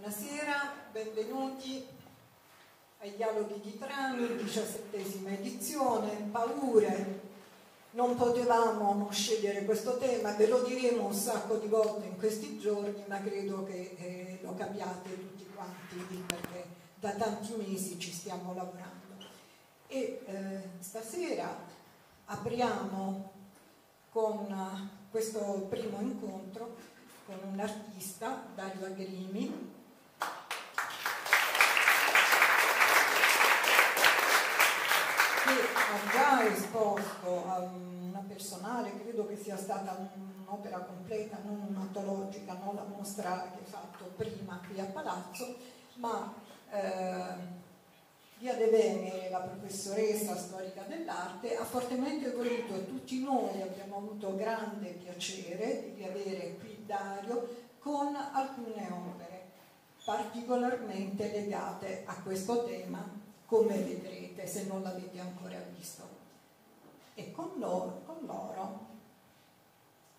Buonasera, benvenuti ai dialoghi di Trani, diciassettesima edizione, paure. Non potevamo non scegliere questo tema, ve lo diremo un sacco di volte in questi giorni, ma credo che eh, lo capiate tutti quanti perché da tanti mesi ci stiamo lavorando. E eh, stasera apriamo con questo primo incontro con un artista, Dario Agrimi, che ha già esposto a una personale, credo che sia stata un'opera completa, non un'antologica, non la mostra che ha fatto prima qui a Palazzo, ma eh, Via De Venere, la professoressa storica dell'arte, ha fortemente voluto e tutti noi abbiamo avuto grande piacere di avere qui Dario con alcune opere particolarmente legate a questo tema, come vedrete se non l'avete ancora visto. E con loro, con loro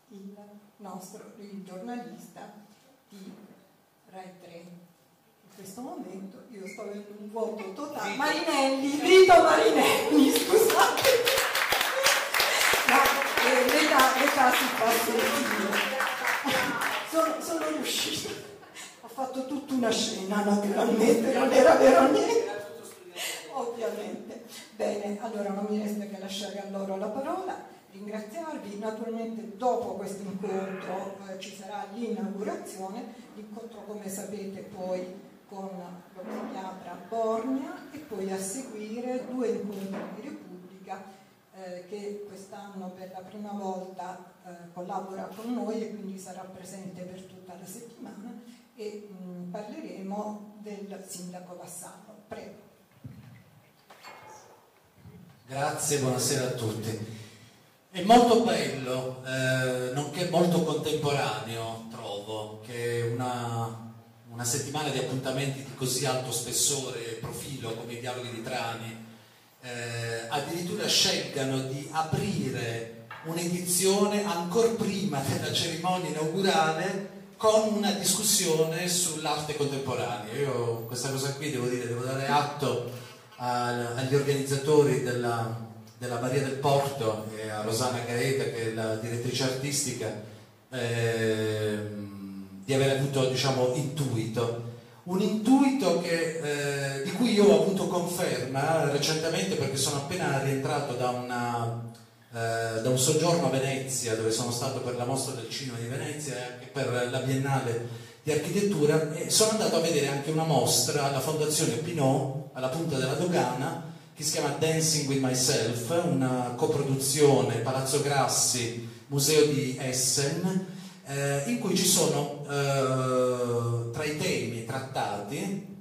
il nostro il giornalista di Rai 3 questo momento io sto avendo un vuoto totale. Marinelli, Vito Marinelli, scusate. No, eh, l'età, l'età si fa sentire. Sono, sono riuscita. Ho fatto tutta una scena, naturalmente, non era vero niente. Ovviamente. Bene, allora non mi resta che lasciare a loro la parola ringraziarvi. Naturalmente dopo questo incontro eh, ci sarà l'inaugurazione, l'incontro come sapete poi con l'Olimpiada Borgna e poi a seguire due incontri di Repubblica eh, che quest'anno per la prima volta eh, collabora con noi e quindi sarà presente per tutta la settimana e mh, parleremo del sindaco Vassallo. Prego. Grazie, buonasera a tutti. È molto bello, eh, nonché molto contemporaneo, trovo, che una una settimana di appuntamenti di così alto spessore e profilo come i dialoghi di Trani, eh, addirittura scelgano di aprire un'edizione ancora prima della cerimonia inaugurale con una discussione sull'arte contemporanea. Io questa cosa qui devo dire, devo dare atto agli organizzatori della, della Maria del Porto e a Rosanna Gaeta che è la direttrice artistica. Eh, di aver avuto diciamo, intuito. Un intuito che, eh, di cui io ho avuto conferma recentemente perché sono appena rientrato da, una, eh, da un soggiorno a Venezia dove sono stato per la mostra del cinema di Venezia e anche per la Biennale di architettura e sono andato a vedere anche una mostra alla Fondazione Pinot alla punta della dogana che si chiama Dancing with Myself, una coproduzione Palazzo Grassi, Museo di Essen eh, in cui ci sono eh, tra i temi trattati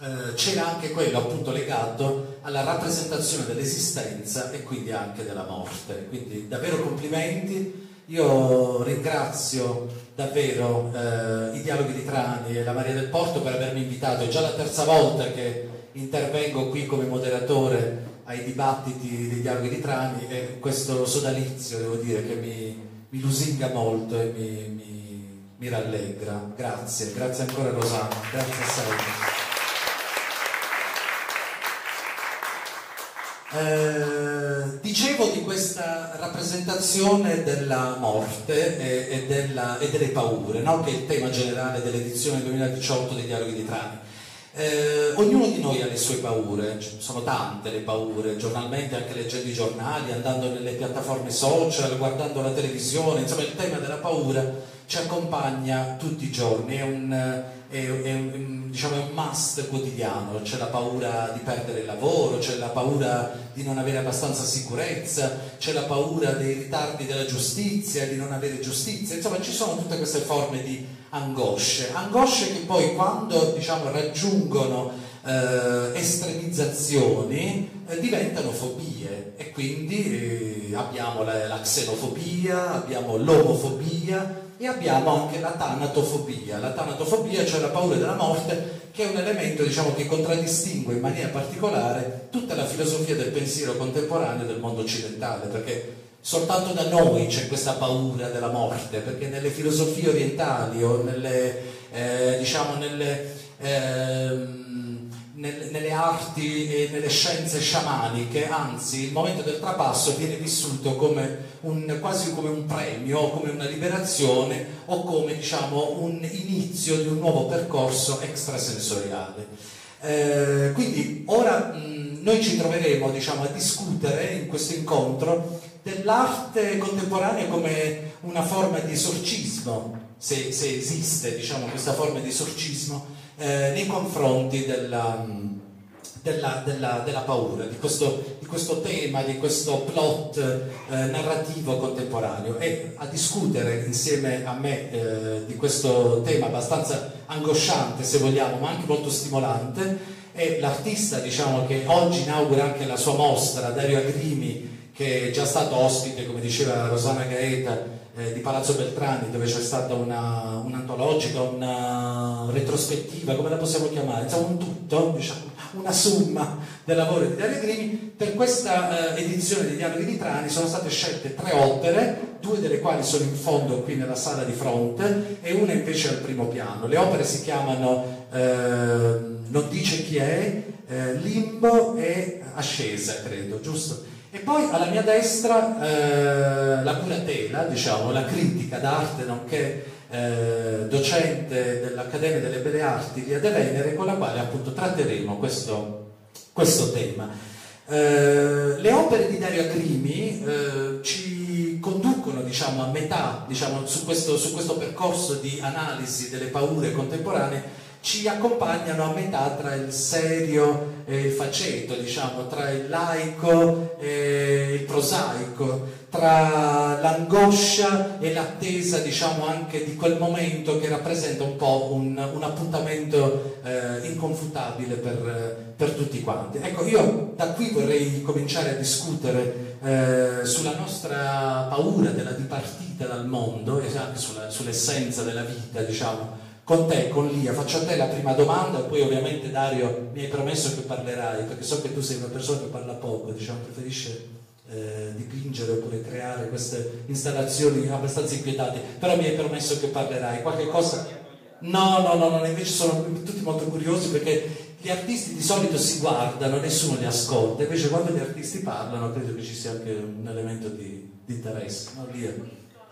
eh, c'era anche quello appunto legato alla rappresentazione dell'esistenza e quindi anche della morte. Quindi davvero complimenti. Io ringrazio davvero eh, i dialoghi di Trani e la Maria del Porto per avermi invitato. È già la terza volta che intervengo qui come moderatore ai dibattiti dei dialoghi di Trani e questo sodalizio devo dire che mi, mi lusinga molto e mi, mi, mi rallegra. Grazie, grazie ancora Rosanna, grazie a Eh, dicevo di questa rappresentazione della morte e, e, della, e delle paure, no? che è il tema generale dell'edizione 2018 dei Dialoghi di Trani. Eh, ognuno di noi ha le sue paure, sono tante le paure, giornalmente anche leggendo i giornali, andando nelle piattaforme social, guardando la televisione, insomma il tema della paura ci accompagna tutti i giorni, è un, è, è diciamo, è un must quotidiano, c'è la paura di perdere il lavoro, c'è la paura di non avere abbastanza sicurezza, c'è la paura dei ritardi della giustizia, di non avere giustizia, insomma ci sono tutte queste forme di angosce, angosce che poi quando diciamo, raggiungono eh, estremizzazioni eh, diventano fobie. E quindi eh, abbiamo la, la, xenofobia, abbiamo l'omofobia e abbiamo anche la tanatofobia. La tanatofobia, cioè la paura della morte, che è un elemento diciamo, che contraddistingue in maniera particolare tutta la filosofia del pensiero contemporaneo del mondo occidentale, perché soltanto da noi c'è questa paura della morte, perché nelle filosofie orientali o nelle, eh, diciamo, nelle, ehm, nel, nelle arti e nelle scienze sciamaniche, anzi il momento del trapasso viene vissuto come un, quasi come un premio, come una liberazione o come diciamo, un inizio di un nuovo percorso extrasensoriale. Eh, quindi ora mh, noi ci troveremo diciamo, a discutere in questo incontro dell'arte contemporanea come una forma di esorcismo, se, se esiste diciamo, questa forma di esorcismo, eh, nei confronti della, della, della, della paura, di questo, di questo, tema, di questo plot eh, narrativo contemporaneo. E a discutere insieme a me eh, di questo tema abbastanza angosciante se vogliamo, ma anche molto stimolante, è l'artista diciamo, che oggi inaugura anche la sua mostra, Dario Agrimi, che è già stato ospite, come diceva Rosana Gaeta, eh, di Palazzo Beltrani dove c'è stata una, un'antologica, una retrospettiva, come la possiamo chiamare? Insomma un tutto, diciamo, una somma del lavoro di Dario Grimi. Per questa eh, edizione di Dialoghi di Trani sono state scelte tre opere, due delle quali sono in fondo qui nella sala di fronte e una invece al primo piano. Le opere si chiamano eh, Non dice chi è, eh, Limbo e Ascesa, credo, giusto? E poi alla mia destra eh, la curatela, diciamo, la critica d'arte, nonché eh, docente dell'Accademia delle Belle Arti Via De Venere, con la quale appunto tratteremo questo, questo tema. Eh, le opere di Dario Agrimi eh, ci conducono diciamo, a metà diciamo, su, questo, su questo percorso di analisi delle paure contemporanee ci accompagnano a metà tra il serio e il faceto, diciamo, tra il laico e il prosaico, tra l'angoscia e l'attesa, diciamo, anche di quel momento che rappresenta un po' un, un appuntamento eh, inconfutabile per, per, tutti quanti. Ecco, io da qui vorrei cominciare a discutere eh, sulla nostra paura della dipartita dal mondo e anche sulla, sull'essenza della vita, diciamo, con te, con Lia, faccio a te la prima domanda e poi ovviamente Dario mi hai promesso che parlerai, perché so che tu sei una persona che parla poco, diciamo, preferisce eh, dipingere oppure creare queste installazioni abbastanza inquietanti, però mi hai promesso che parlerai. Qualche cosa? No, no, no, no, invece sono tutti molto curiosi perché gli artisti di solito si guardano, nessuno li ascolta, invece quando gli artisti parlano credo che ci sia anche un elemento di, di interesse. No, Lia?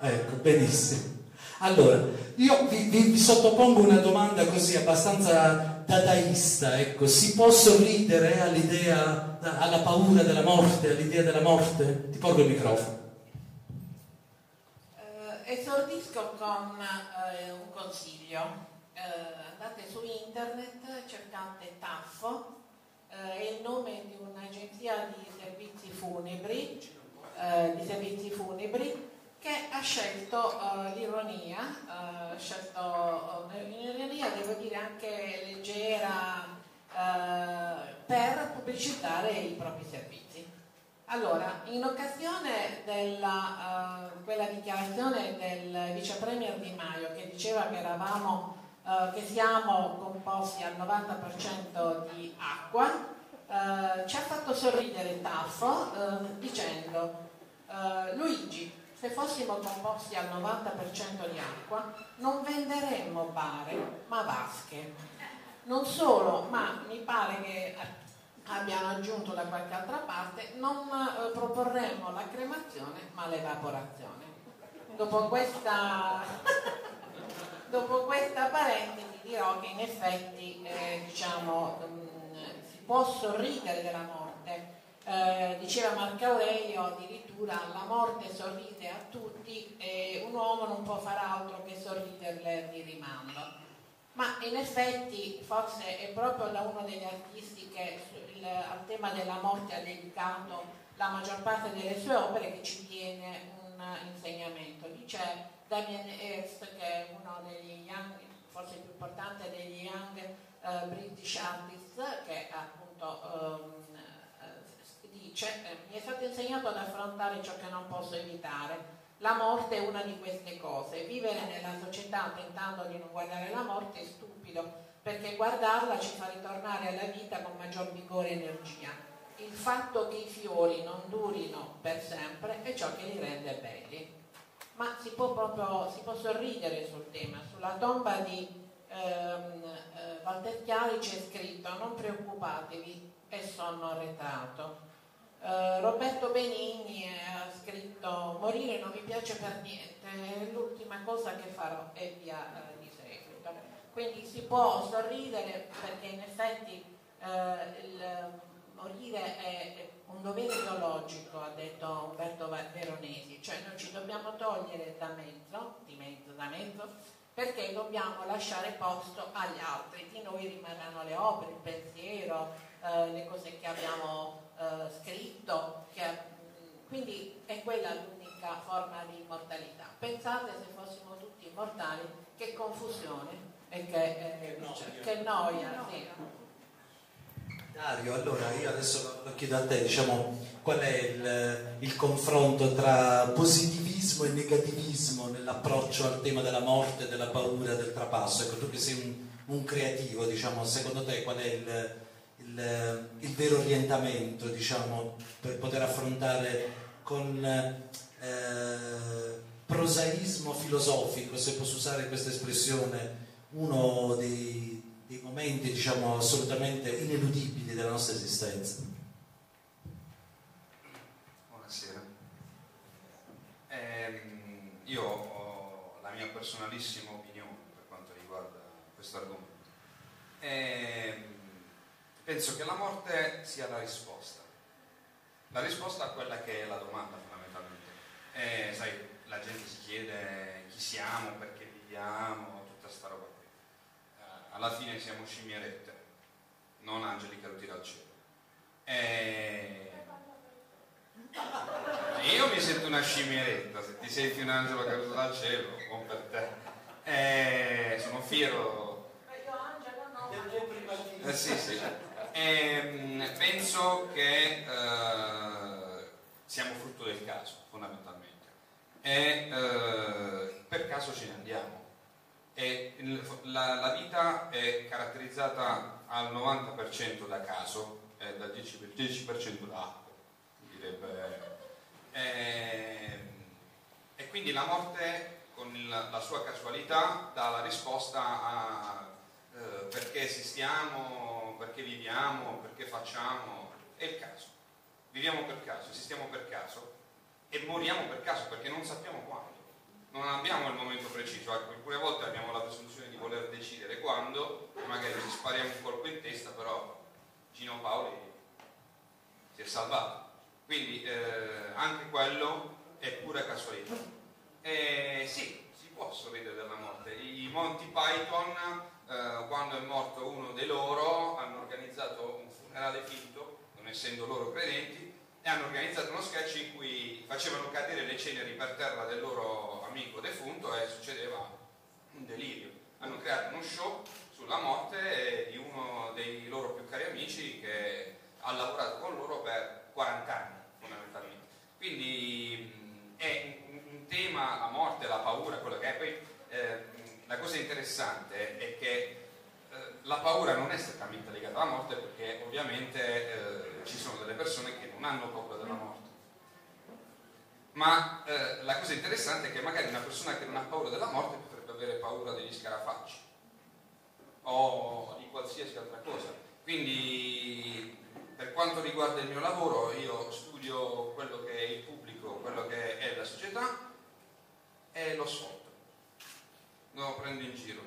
Ecco, benissimo. Allora, io vi, vi, vi, sottopongo una domanda così abbastanza dadaista, ecco, si può sorridere all'idea, alla paura della morte, all'idea della morte? Ti porgo il microfono. Eh, esordisco con eh, un consiglio. Eh, andate su internet, cercate TAFO, eh, è il nome di un'agenzia di servizi funebri, eh, di servizi funebri che ha scelto uh, l'ironia, uh, ha scelto uh, un'ironia devo dire anche leggera per pubblicizzare i propri servizi. Allora, in occasione della quella dichiarazione del vice premier Di Maio che diceva che eravamo che siamo composti al 90% di acqua, ci ha fatto sorridere Taffo dicendo Luigi, se fossimo composti al 90% di acqua, non venderemmo bare, ma vasche. Non solo, ma mi pare che abbiano aggiunto da qualche altra parte, non eh, proporremmo la cremazione, ma l'evaporazione. Dopo questa, dopo questa parentesi dirò che in effetti eh, diciamo, mh, mm, si può sorridere della morte, eh, diceva Marco Aurelio addirittura la morte sorride a tutti e un uomo non può far altro che sorriderle di rimando. Ma in effetti forse è proprio da uno degli artisti che il, al tema della morte ha dedicato la maggior parte delle sue opere che ci tiene un insegnamento. Lì c'è Damien Hirst che è uno degli young, forse il più importante degli young uh, British artists che appunto eh, mi è stato insegnato ad affrontare ciò che non posso evitare. La morte è una di queste cose. Vivere nella società tentando di non guardare la morte è stupido, perché guardarla ci fa ritornare alla vita con maggior vigore e energia. Il fatto che i fiori non durino per sempre è ciò che li rende belli. Ma si può proprio si può sorridere sul tema. Sulla tomba di eh, ehm, eh, Walter Chiari c'è scritto non preoccupatevi, è sonno arretrato. Uh, Roberto Benigni ha scritto morire non mi piace per niente, l'ultima cosa che farò è via di seguito. Quindi si può sorridere perché in effetti uh, il morire è un dovere ideologico, ha detto Umberto Veronesi, cioè noi ci dobbiamo togliere da mezzo, di mezzo, da mezzo, perché dobbiamo lasciare posto agli altri, di noi rimarranno le opere, il pensiero, le cose che abbiamo eh, scritto, che, quindi è quella l'unica forma di immortalità. Pensate se fossimo tutti immortali, che confusione e che, eh, che noia. Sì. Dario, allora io adesso lo chiedo a te, diciamo, qual è il, il confronto tra positivismo e negativismo nell'approccio al tema della morte, della paura, del trapasso? Ecco, tu che sei un, un creativo, diciamo, secondo te qual è il, il, il vero orientamento diciamo, per poter affrontare con eh, prosaismo filosofico, se posso usare questa espressione, uno dei, dei momenti diciamo, assolutamente ineludibili della nostra esistenza. Buonasera. Eh, io ho la mia personalissima opinione per quanto riguarda questo argomento. Eh, penso che la morte sia la risposta. La risposta a quella che è la domanda fondamentalmente. E, sai, la gente si chiede chi siamo, perché viviamo, tutta sta roba qui. Eh, alla fine siamo scimierette, non angeli caduti dal cielo. E... Io mi sento una scimieretta, se ti senti un angelo caduto dal cielo, buon per te. E... Sono fiero. Io angelo no. Eh, sì, sì. E, penso che eh, siamo frutto del caso, fondamentalmente. E eh, per caso ce ne andiamo. E la, la, vita è caratterizzata al 90% da caso e dal 10%, 10 da acqua, direbbe. E, e, quindi la morte, con il, la sua casualità, dà la risposta a eh, perché esistiamo, perché viviamo, perché facciamo, è il caso. Viviamo per caso, esistiamo per caso e moriamo per caso perché non sappiamo quando. Non abbiamo il momento preciso, ecco, alcune volte abbiamo la presunzione di voler decidere quando, magari ci spariamo un colpo in testa, però Gino Paoli si è salvato. Quindi eh, anche quello è pura casualità. E sì, si può sorridere della morte. I Monty Python eh, quando è morto uno dei loro, hanno organizzato un funerale finto, non essendo loro credenti, e hanno organizzato uno sketch in cui facevano cadere le ceneri per terra del loro amico defunto e succedeva un delirio. Hanno creato uno show sulla morte di uno dei loro più cari amici che ha lavorato con loro per 40 anni fondamentalmente. Quindi è un, un tema, la morte, la paura, quello che è. Poi, eh, la cosa interessante è che eh, la paura non è strettamente legata alla morte perché ovviamente eh, ci sono delle persone che non hanno paura della morte. Ma eh, la cosa interessante è che magari una persona che non ha paura della morte potrebbe avere paura degli scarafaggi o di qualsiasi altra cosa. Quindi per quanto riguarda il mio lavoro io studio quello che è il pubblico, quello che è la società e lo sfondo lo prendo in giro.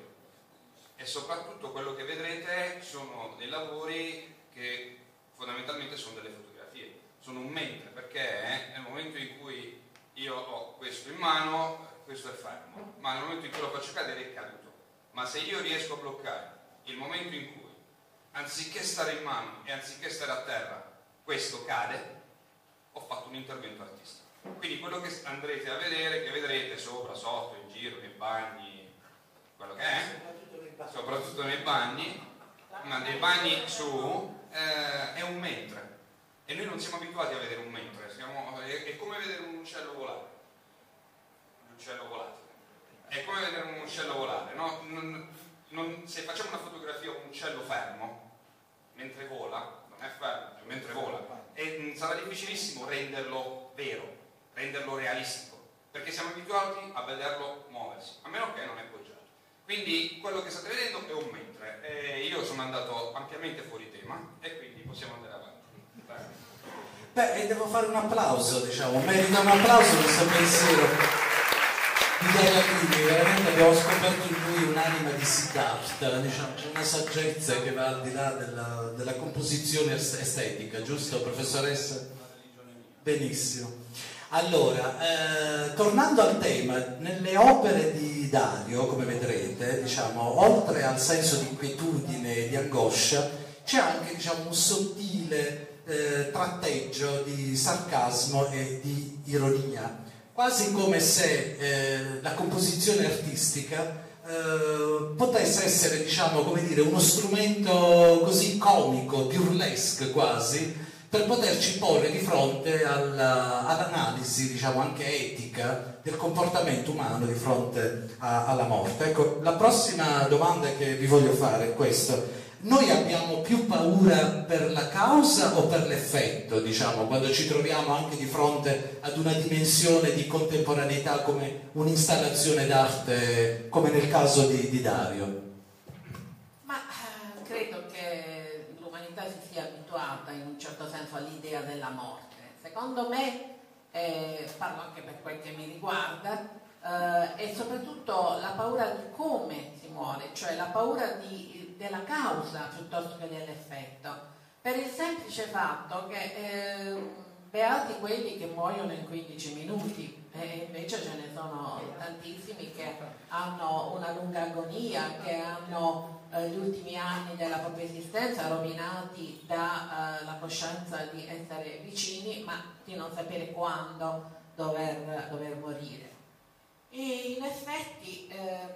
E soprattutto quello che vedrete sono dei lavori che fondamentalmente sono delle fotografie, sono un mentre, perché nel momento in cui io ho questo in mano, questo è fermo, ma nel momento in cui lo faccio cadere è caduto. Ma se io riesco a bloccare il momento in cui, anziché stare in mano e anziché stare a terra, questo cade, ho fatto un intervento artistico. Quindi quello che andrete a vedere, che vedrete sopra, sotto, in giro, nei bagni, quello che è, soprattutto nei bagni, ma nei bagni su, eh, è un mentre. E noi non siamo abituati a vedere un mentre, siamo, è, è, come vedere un uccello volare. L'uccello volatile. È come vedere un uccello volare, no? non, non, se facciamo una fotografia a un uccello fermo, mentre vola, non è fermo, cioè mentre vola, e mh, sarà difficilissimo renderlo vero, renderlo realistico, perché siamo abituati a vederlo muoversi, a meno che non è poggiato. Quindi quello che state vedendo è un mentre. E io sono andato ampiamente fuori tema e quindi possiamo andare avanti. Beh, devo fare un applauso, diciamo, merita un applauso questo pensiero di Daria Crimi, veramente abbiamo scoperto in lui un'anima di Siddhartha, diciamo, una saggezza che va al di là della, della composizione estetica, giusto professoressa? Benissimo. Allora, eh, tornando al tema, nelle opere di Dario, come vedrete, diciamo, oltre al senso di inquietudine e di angoscia, c'è anche diciamo, un sottile eh, tratteggio di sarcasmo e di ironia, quasi come se eh, la composizione artistica eh, potesse essere, diciamo, dire, uno strumento così comico, burlesque quasi, per poterci porre di fronte alla, all'analisi, diciamo anche etica, del comportamento umano di fronte a, alla morte. Ecco, la prossima domanda che vi voglio fare è questa. Noi abbiamo più paura per la causa o per l'effetto, diciamo, quando ci troviamo anche di fronte ad una dimensione di contemporaneità come un'installazione d'arte, come nel caso di, di Dario? Certo senso all'idea della morte. Secondo me, eh, parlo anche per quel che mi riguarda, eh, è soprattutto la paura di come si muore, cioè la paura di, della causa piuttosto che dell'effetto. Per il semplice fatto che eh, beati quelli che muoiono in 15 minuti, e invece ce ne sono tantissimi che hanno una lunga agonia, che hanno eh, gli ultimi anni della propria esistenza rovinati dalla eh, coscienza di essere vicini, ma di non sapere quando dover, dover morire. E in effetti ehm,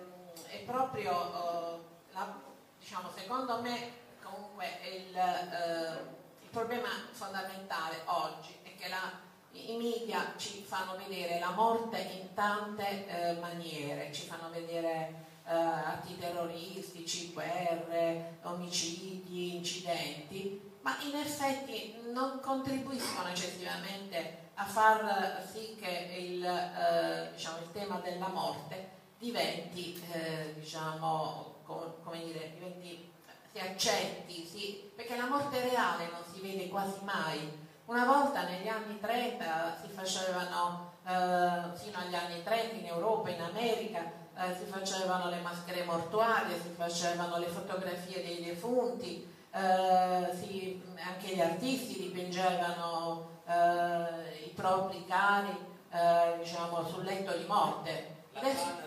è proprio, eh, la, diciamo, secondo me, comunque il, eh, il problema fondamentale oggi è che la i media ci fanno vedere la morte in tante eh, maniere, ci fanno vedere eh, atti terroristici, guerre, omicidi, incidenti, ma in effetti non contribuiscono eccessivamente a far sì che il, eh, diciamo, il tema della morte diventi, eh, diciamo, com come dire, diventi, si accetti, si, perché la morte reale non si vede quasi mai. Una volta negli anni 30 si facevano, eh, fino agli anni 30 in Europa, in America, eh, si facevano le maschere mortuarie, si facevano le fotografie dei defunti, eh, si, anche gli artisti dipingevano eh, i propri cari eh, diciamo, sul letto di morte. Adesso,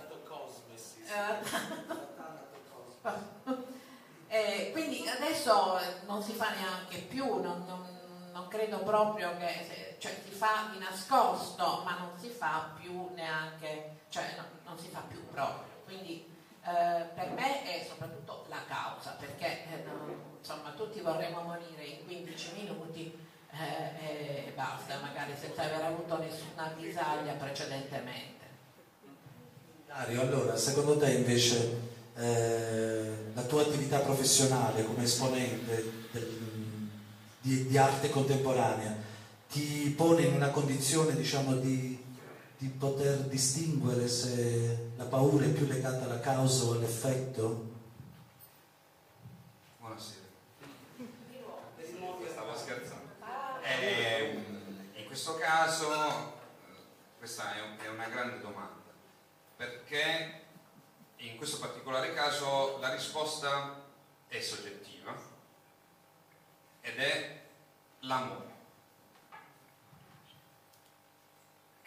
eh, quindi adesso non si fa neanche più, non, non, non credo proprio che cioè, si fa di nascosto, ma non si fa più neanche, cioè no, non si fa più proprio. Quindi eh, per me è soprattutto la causa, perché eh, no, insomma tutti vorremmo morire in 15 minuti eh, e basta, magari senza aver avuto nessuna disaglia precedentemente. Dario, allora, secondo te invece eh, la tua attività professionale come esponente del di, di, arte contemporanea ti pone in una condizione diciamo, di, di, poter distinguere se la paura è più legata alla causa o all'effetto? Buonasera. Stavo scherzando. Eh, in questo caso, questa è una grande domanda, perché in questo particolare caso la risposta è soggettiva ed è l'amore.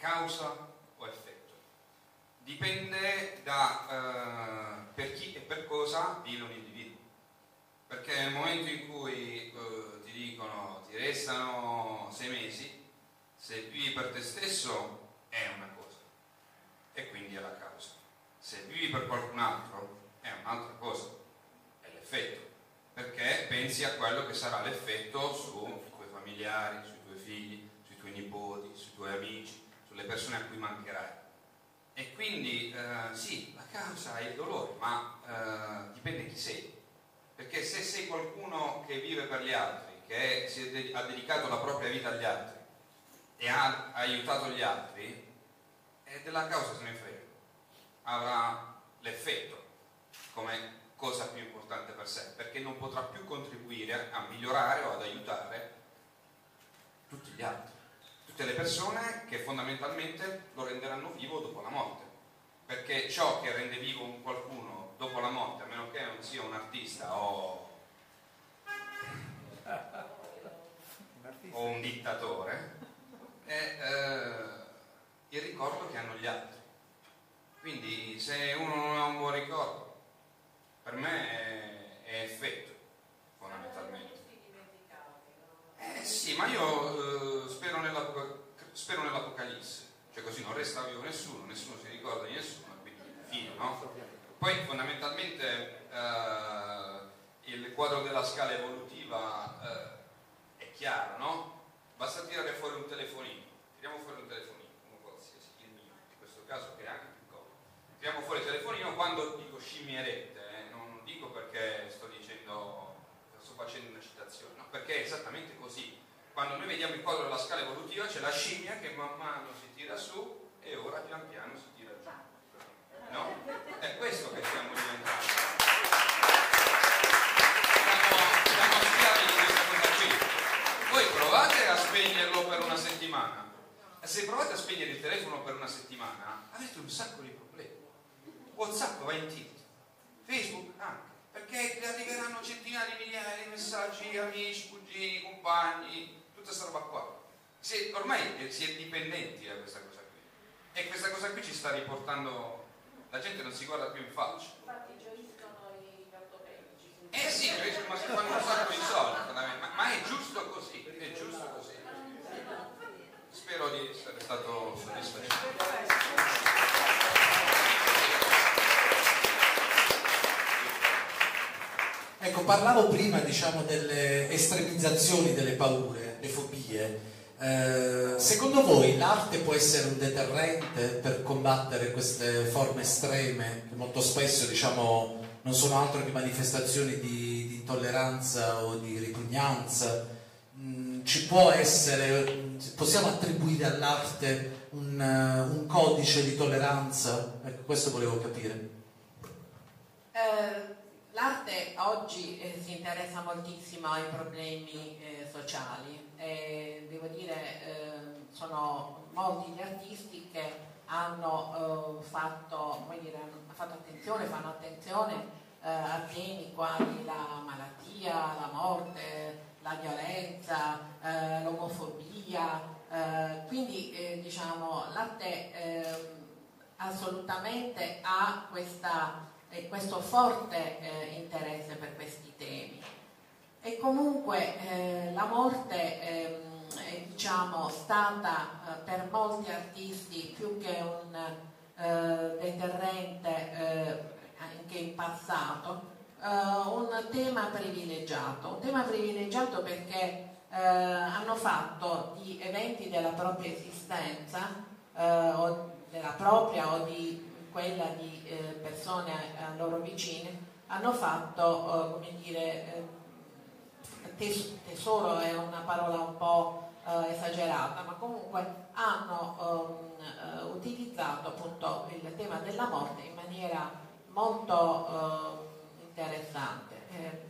Causa o effetto? Dipende da eh, per chi e per cosa vive un individuo. Perché nel momento in cui eh, ti dicono ti restano sei mesi, se vivi per te stesso è una cosa e quindi è la causa. Se vivi per qualcun altro è un'altra cosa, è l'effetto perché pensi a quello che sarà l'effetto sui tuoi familiari, sui tuoi figli, sui tuoi nipoti, sui tuoi amici, sulle persone a cui mancherai. E quindi eh, sì, la causa è il dolore, ma eh, dipende chi sei. Perché se sei qualcuno che vive per gli altri, che è, ha dedicato la propria vita agli altri e ha, aiutato gli altri, e della causa se ne frega. Avrà l'effetto come cosa più importante per sé, perché non potrà più contribuire a migliorare o ad aiutare tutti gli altri, tutte le persone che fondamentalmente lo renderanno vivo dopo la morte, perché ciò che rende vivo un qualcuno dopo la morte, a meno che non sia un artista o, o un dittatore, è eh, il ricordo che hanno gli altri. Quindi se uno non ha un buon ricordo, per me è, è effetto, fondamentalmente. Eh sì, ma io eh, spero, nell'apoc- spero nell'Apocalisse, cioè così non resta vivo nessuno, nessuno si ricorda di nessuno, quindi fine, no? Poi fondamentalmente eh, il quadro della scala evolutiva eh, è chiaro, no? Basta tirare fuori un telefonino, tiriamo fuori un telefonino, uno qualsiasi, il mio, in questo caso che è anche più comodo. Tiriamo fuori il telefonino quando dico scimmierette, eh, non dico perché sto dicendo, sto facendo una citazione, no? perché è esattamente così. Quando noi vediamo il quadro della scala evolutiva c'è la scimmia che man mano si tira su e ora pian piano si tira giù. No? È questo che stiamo diventando. Siamo, schiavi di questa cosa qui. Voi provate a spegnerlo per una settimana. Se provate a spegnere il telefono per una settimana, avete un sacco di problemi. WhatsApp va in tilt, Facebook anche, perché arriveranno centinaia di migliaia di messaggi, amici, cugini, compagni, tutta questa roba qua. Si è- ormai si è dipendenti da questa cosa qui. E questa cosa qui ci sta riportando, la gente non si guarda più in faccia. Infatti gioiscono i cartopelici. Eh sì, ma si fanno un sacco di soldi, ma, ma è giusto così, è giusto così. Spero di essere stato soddisfacente. Ecco, parlavo prima diciamo, delle estremizzazioni delle paure, le fobie. Eh, secondo voi l'arte può essere un deterrente per combattere queste forme estreme che molto spesso diciamo, non sono altro che manifestazioni di, di intolleranza o di ripugnanza? Mm, ci può essere, possiamo attribuire all'arte un, eh, un codice di tolleranza? Ecco, questo volevo capire. Eh, L'arte oggi eh, si interessa moltissimo ai problemi eh, sociali e devo dire eh, sono molti gli artisti che hanno eh, fatto, dire, hanno fatto attenzione, fanno attenzione eh, a temi quali la malattia, la morte, la violenza, eh, l'omofobia, quindi diciamo l'arte eh, assolutamente ha questa eh, questo forte eh, interesse per questi temi. E comunque eh, la morte ehm, è diciamo, stata eh, per molti artisti più che un eh, deterrente eh, anche in passato, un tema privilegiato, un tema privilegiato perché hanno fatto di eventi della propria esistenza o della propria o di quella di eh, persone a loro vicine, hanno fatto, eh, come dire, eh, tes- tesoro è una parola un po' eh, esagerata, ma comunque hanno eh, utilizzato appunto il tema della morte in maniera molto eh, interessante.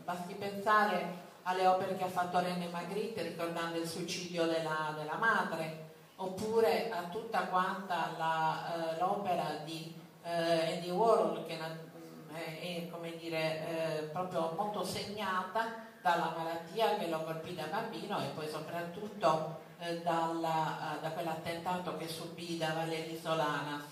basti pensare alle opere che ha fatto René Magritte ricordando il suicidio della, della madre, oppure a tutta quanta l'opera di eh, Andy Warhol che è, è dire, eh, proprio molto segnata dalla malattia che lo colpì da bambino e poi soprattutto eh, dalla, da quell'attentato che subì da Valery Solanas.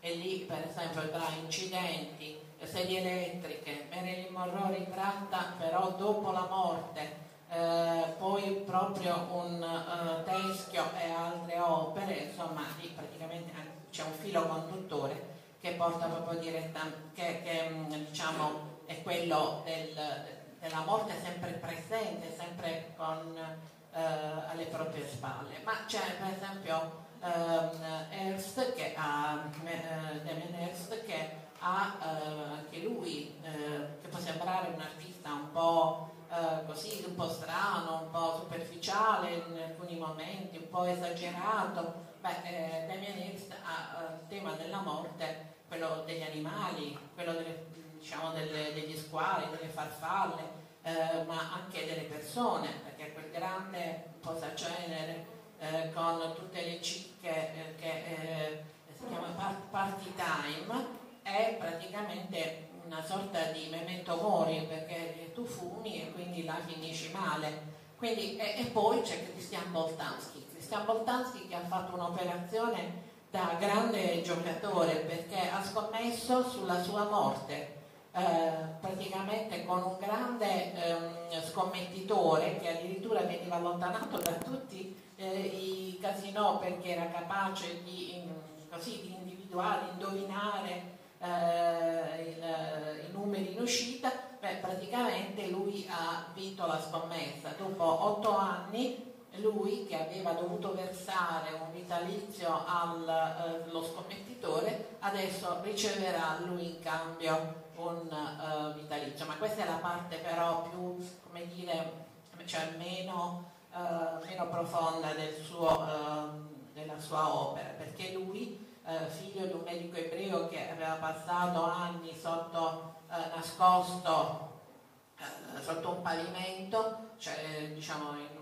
E lì per esempio tra incidenti, sedie elettriche, Marilyn Monroe ritratta però dopo la morte eh, poi proprio un uh, teschio e altre opere, insomma lì praticamente c'è un filo conduttore che porta proprio direttamente, che, che mm, diciamo è quello del, della morte sempre presente, sempre con, eh, alle proprie spalle. Ma c'è per esempio ehm, Ernst che ha, eh, Damien Ernst che ha eh, anche lui, eh, che può sembrare un artista un po' eh, così, un po' strano, un po' superficiale in alcuni momenti, un po' esagerato. Beh, Damien Ernst ha il tema della morte quello degli animali, quello delle, diciamo, delle, degli squali, delle farfalle, eh, ma anche delle persone, perché quel grande posacenere eh, con tutte le cicche eh, che eh, si chiama party time è praticamente una sorta di memento mori perché tu fumi e quindi là finisci male. Quindi, e, e, poi c'è Cristian Boltanski, Cristian Boltanski che ha fatto un'operazione da grande giocatore perché scommesso sulla sua morte. Eh, praticamente con un grande eh, scommettitore che addirittura veniva allontanato da tutti eh, i casinò perché era capace di, in, così, di individuare, indovinare eh, il, i numeri in uscita, beh, praticamente lui ha vinto la scommessa. Dopo otto anni lui che aveva dovuto versare un vitalizio allo eh, scommettitore adesso riceverà lui in cambio un uh, vitalizio. Ma questa è la parte però più come dire cioè meno, uh, meno profonda del suo, uh, della sua opera perché lui eh, figlio di un medico ebreo che aveva passato anni sotto, eh, nascosto eh, sotto un pavimento, cioè diciamo in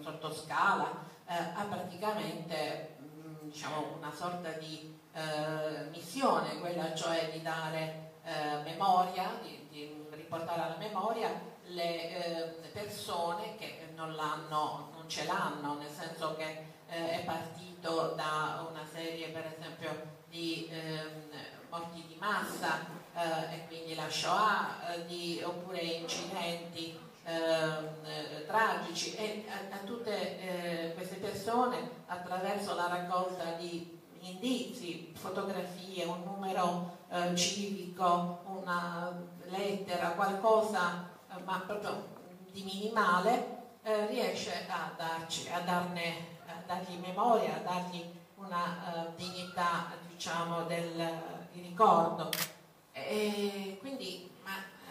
sottoscala, eh, ha praticamente mh, mm, diciamo, una sorta di eh, missione, quella cioè di dare eh, memoria, di, di, riportare alla memoria le persone che non, non ce l'hanno, nel senso che è partito da una serie per esempio di ehm, morti di massa eh, e quindi la Shoah, eh, di, oppure incidenti eh, tragici e a, a tutte eh, queste persone attraverso la raccolta di indizi, fotografie, un numero eh, civico, una lettera, qualcosa eh, ma proprio di minimale, riesce a, darci, a darne dargli memoria, a dargli una uh, dignità diciamo, del, ricordo. E quindi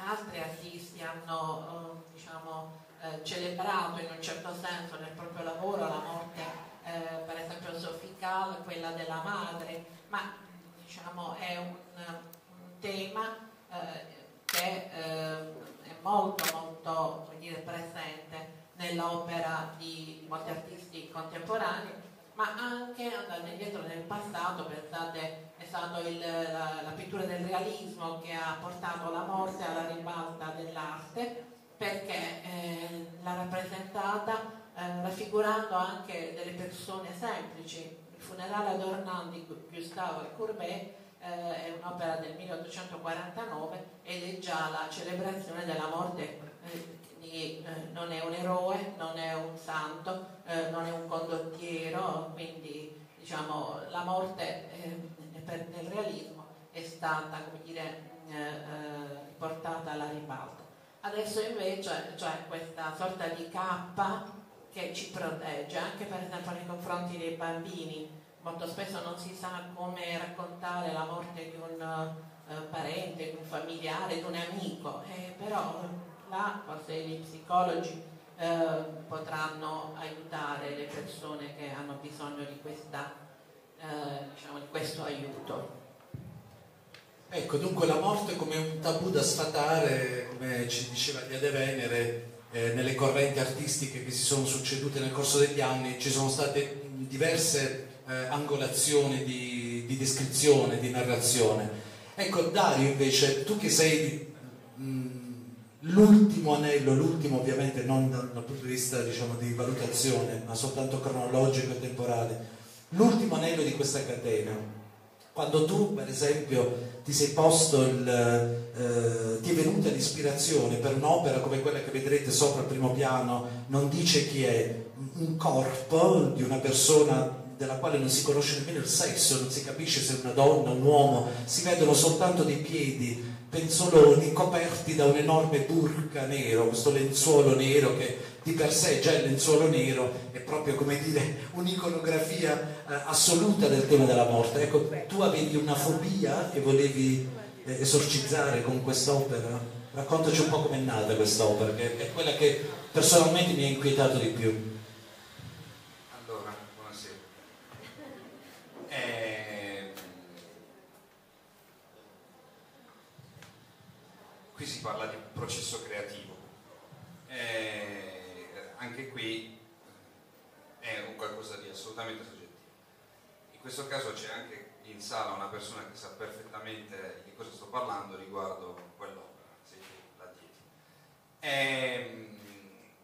altri artisti hanno uh, diciamo, uh, celebrato in un certo senso nel proprio lavoro la morte, per esempio Sophie Kahl, quella della madre, ma diciamo, è un, un tema che è molto molto dire, presente nell'opera di molti artisti contemporanei, ma anche andando indietro nel passato, pensate, è stata la, la, pittura del realismo che ha portato la morte alla ribalta dell'arte, perché eh, l'ha rappresentata eh, raffigurando anche delle persone semplici. Il funerale ad Ornans di Gustavo Courbet eh, è un'opera del 1849 ed è già la celebrazione della morte eh, quindi eh, non è un eroe, non è un santo, eh, non è un condottiero, quindi diciamo, la morte eh, per, nel realismo è stata dire, eh, eh, portata alla ribalta. Adesso invece c'è questa sorta di cappa che ci protegge, anche per esempio nei confronti dei bambini. Molto spesso non si sa come raccontare la morte di un uh, parente, di un familiare, di un amico, eh, però là forse gli psicologi eh, potranno aiutare le persone che hanno bisogno di, questa, eh, diciamo, di questo aiuto. Ecco, dunque la morte come un tabù da sfatare, come ci diceva Dia Venere, eh, nelle correnti artistiche che si sono succedute nel corso degli anni ci sono state diverse eh, angolazioni di, di, descrizione, di narrazione. Ecco, Dario invece, tu che sei L'ultimo anello, l'ultimo ovviamente non dal, dal punto di vista diciamo, di valutazione, ma soltanto cronologico e temporale, l'ultimo anello di questa catena, quando tu per esempio ti sei posto il, eh, ti è venuta l'ispirazione per un'opera come quella che vedrete sopra il primo piano, non dice chi è, un corpo di una persona della quale non si conosce nemmeno il sesso, non si capisce se è una donna, un uomo, si vedono soltanto dei piedi, penzoloni coperti da un enorme burka nero, questo lenzuolo nero che di per sé già il lenzuolo nero è proprio come dire un'iconografia eh, assoluta del tema della morte. Ecco, tu avevi una fobia e volevi eh, esorcizzare con quest'opera? Raccontaci un po' com'è nata quest'opera, che è quella che personalmente mi ha inquietato di più. parla di processo creativo. Eh, anche qui eh, è un qualcosa di assolutamente soggettivo. In questo caso c'è anche in sala una persona che sa perfettamente di cosa sto parlando riguardo quell'opera, sei tu là dietro. Eh,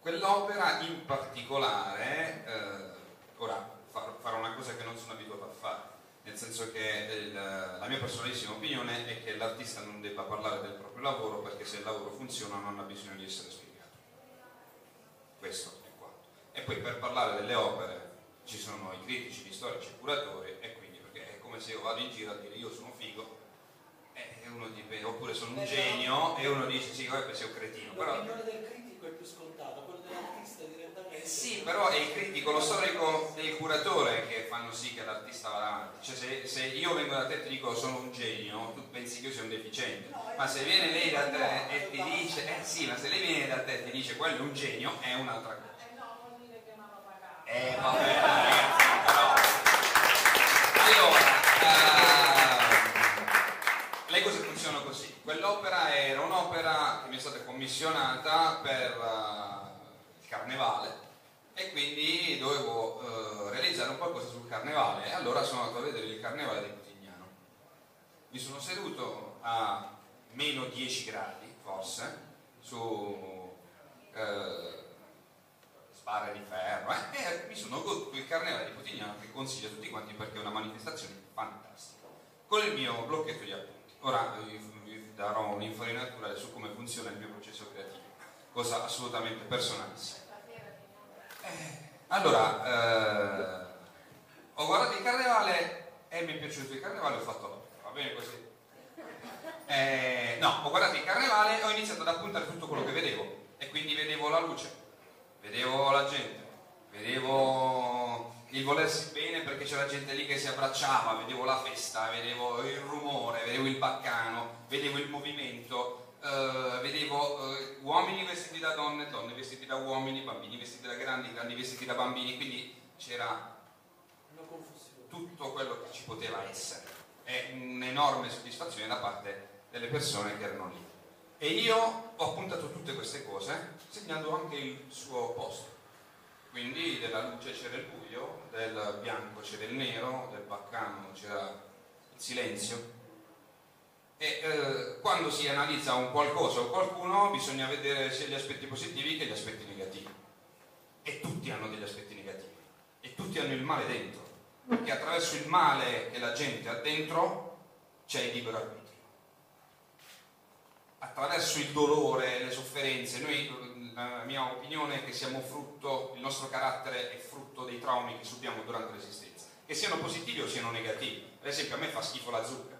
quell'opera in particolare, eh, ora farò una cosa che non sono abituato a fare, nel senso che il, la mia personalissima opinione è che l'artista non debba parlare del proprio lavoro perché se il lavoro funziona non ha bisogno di essere spiegato. Questo è quanto. E poi per parlare delle opere ci sono i critici, gli storici, i curatori e quindi perché è come se io vado in giro a dire io sono figo uno dice, oppure sono un genio e uno dice sì, vabbè, sei un cretino. L'opinione del critico è più scontata, quello dell'artista direttamente. Eh sì, però è il critico, lo storico e il curatore che fanno sì che l'artista vada avanti. Cioè se, se, io vengo da te e ti dico sono un genio, tu pensi che io sia un deficiente. Ma se viene lei da te e ti dice, eh sì, ma se lei viene da te e ti dice quello è un genio, è un'altra cosa. Eh, vabbè, ragazzi, però. Allora, uh, le cose funzionano così. Quell'opera era un'opera che mi è stata commissionata per uh, il carnevale e quindi dovevo uh, realizzare un qualcosa sul carnevale. E allora sono andato a vedere il carnevale di Putignano. Mi sono seduto a meno 10 gradi, forse, su barre di ferro eh? e mi sono goduto il carnevale di Putignano che consiglio a tutti quanti perché è una manifestazione fantastica con il mio blocchetto di appunti ora vi, darò un'infarinatura su come funziona il mio processo creativo cosa assolutamente personalissima eh, allora eh, ho guardato il carnevale e mi è piaciuto il carnevale ho fatto va bene così. Eh, no, ho guardato il carnevale e ho iniziato ad appuntare tutto quello che vedevo. E quindi vedevo la luce vedevo la gente, vedevo il volersi bene perché c'era gente lì che si abbracciava, vedevo la festa, vedevo il rumore, vedevo il baccano, vedevo il movimento, eh, vedevo eh, uomini vestiti da donne, donne vestiti da uomini, bambini vestiti da grandi, grandi vestiti da bambini, quindi c'era tutto quello che ci poteva essere e un'enorme soddisfazione da parte delle persone che erano lì. E io ho appuntato tutte queste cose segnando anche il suo posto. Quindi della luce c'era il buio, del bianco c'era il nero, del baccano c'era il silenzio. E eh, quando si analizza un qualcosa o qualcuno bisogna vedere sia gli aspetti positivi che gli aspetti negativi. E tutti hanno degli aspetti negativi. E tutti hanno il male dentro. Perché attraverso il male che la gente ha dentro c'è il libero arbitrio attraverso il dolore, le sofferenze, noi, la mia opinione è che siamo frutto, il nostro carattere è frutto dei traumi che subiamo durante l'esistenza, che siano positivi o siano negativi. Per esempio a me fa schifo la zucca,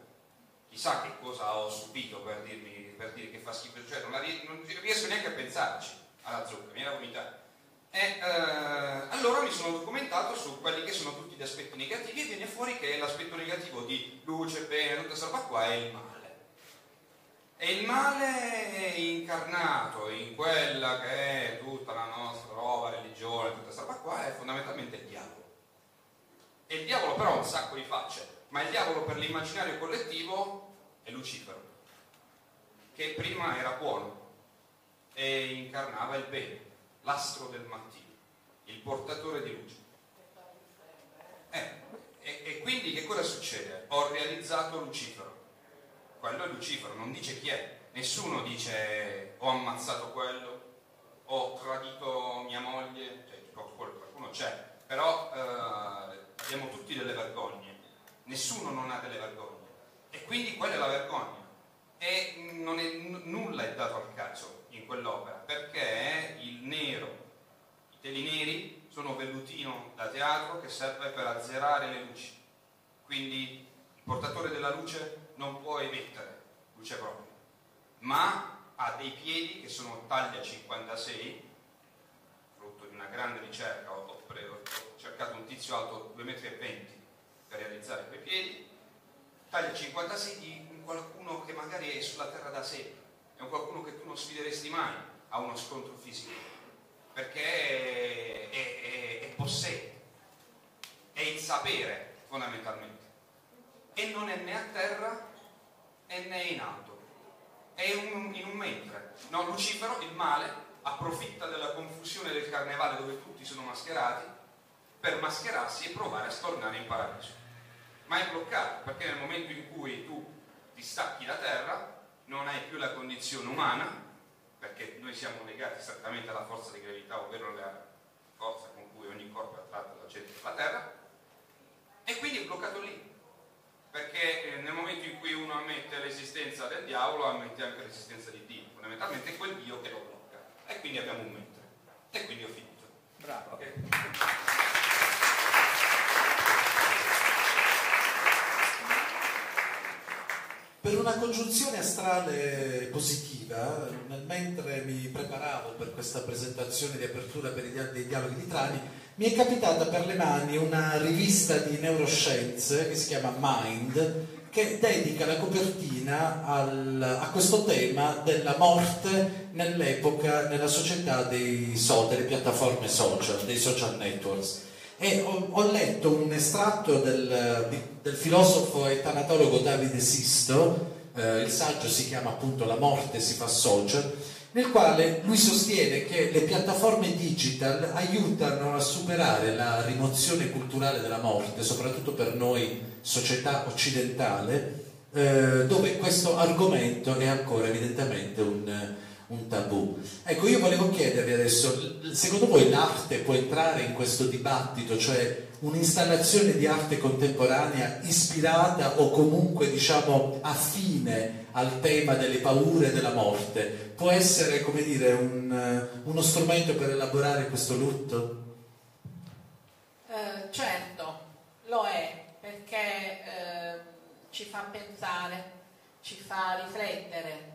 chissà che cosa ho subito per, dirmi, per dire che fa schifo, cioè non, la, non riesco neanche a pensarci alla zucca, mi era vomitata. E eh, allora mi sono documentato su quelli che sono tutti gli aspetti negativi e viene fuori che l'aspetto negativo di luce, bene, tutta questa roba qua è il male. E il male è incarnato in quella che è tutta la nostra roba, religione, tutta questa roba qua, è fondamentalmente il diavolo. E il diavolo però ha un sacco di facce, ma il diavolo per l'immaginario collettivo è Lucifero, che prima era buono e incarnava il bene, l'astro del mattino, il portatore di luce. Eh, e, e quindi che cosa succede? Ho realizzato Lucifero quello è Lucifero, non dice chi è, nessuno dice ho ammazzato quello, ho tradito mia moglie, cioè, qualcuno c'è, però eh, abbiamo tutti delle vergogne, nessuno non ha delle vergogne e quindi quella è la vergogna. E è, nulla è dato al caso in quell'opera perché il nero, i teli neri sono vellutino da teatro che serve per azzerare le luci, quindi il portatore della luce non può emettere luce propria, ma ha dei piedi che sono taglia 56, frutto di una grande ricerca, ho cercato un tizio alto 2,20 m per realizzare quei piedi, taglia 56 di qualcuno che magari è sulla terra da sé, è un qualcuno che tu non sfideresti mai a uno scontro fisico, perché è, è, è, è possente, è il sapere fondamentalmente e non è né a terra e né in alto. È un, in un mentre. No, Lucifero, il male, approfitta della confusione del carnevale dove tutti sono mascherati per mascherarsi e provare a stornare in paradiso. Ma è bloccato perché nel momento in cui tu ti stacchi da terra non hai più la condizione umana, perché noi siamo legati esattamente alla forza di gravità, ovvero la forza con cui ogni corpo è attratto dal centro della Terra, e quindi è bloccato lì. Perché eh, nel momento in cui uno ammette l'esistenza del diavolo, ammette anche l'esistenza di Dio. Fondamentalmente è quel Dio che lo blocca. E quindi abbiamo un mentre. E quindi ho finito. Bravo. Okay? Per una congiunzione astrale positiva, mentre mi preparavo per questa presentazione di apertura per i dialoghi di Trani, mi è capitata per le mani una rivista di neuroscienze che si chiama Mind, che dedica la copertina al- a questo tema della morte nell'epoca, nella società dei so- delle piattaforme social, dei social networks. E ho, ho letto un estratto del, del filosofo e tanatologo Davide Sisto, eh, il saggio si chiama appunto La morte si fa social, nel quale lui sostiene che le piattaforme digital aiutano a superare la rimozione culturale della morte, soprattutto per noi società occidentale, eh, dove questo argomento è ancora evidentemente un, un tabù. Ecco, io volevo chiedervi adesso, secondo voi l'arte può entrare in questo dibattito, cioè un'installazione di arte contemporanea ispirata o comunque diciamo affine al tema delle paure della morte, può essere come dire un, uno strumento per elaborare questo lutto? Eh, certo, lo è perché eh, ci fa pensare, ci fa riflettere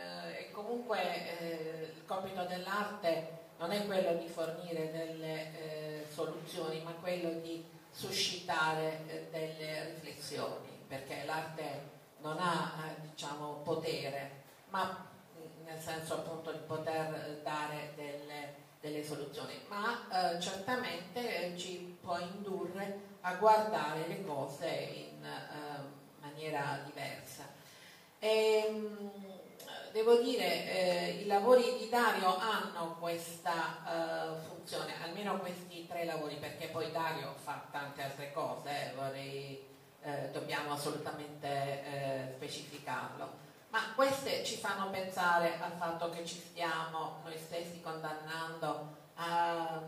eh, e comunque eh, il compito dell'arte non è quello di fornire delle eh, soluzioni, ma quello di suscitare eh, delle riflessioni, perché l'arte non ha eh, diciamo, potere, ma mh, nel senso appunto di poter dare delle, delle soluzioni, ma eh, certamente ci può indurre a guardare le cose in eh, maniera diversa. E, mh, devo dire, eh, i lavori di Dario hanno questa eh, funzione, almeno questi tre lavori, perché poi Dario fa tante altre cose, eh, vorrei, eh, dobbiamo assolutamente eh, specificarlo. Ma queste ci fanno pensare al fatto che ci stiamo noi stessi condannando a,